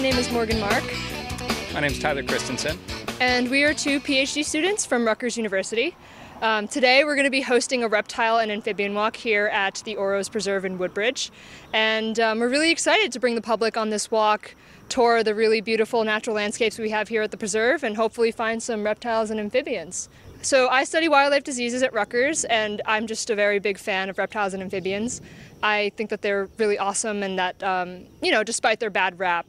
Morgan Mark. My name is Tyler Christensen. And we are two PhD students from Rutgers University. Um, today we're going to be hosting a reptile and amphibian walk here at the Oros Preserve in Woodbridge. And um, we're really excited to bring the public on this walk, tour the really beautiful natural landscapes we have here at the preserve, and hopefully find some reptiles and amphibians. So I study wildlife diseases at Rutgers, and I'm just a very big fan of reptiles and amphibians. I think that they're really awesome, and that um, you know, despite their bad rap,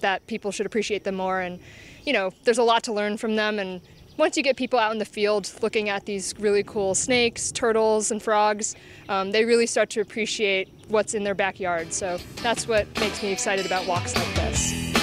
that people should appreciate them more. And you know, there's a lot to learn from them. And once you get people out in the field looking at these really cool snakes, turtles, and frogs, um, they really start to appreciate what's in their backyard. So that's what makes me excited about walks like this.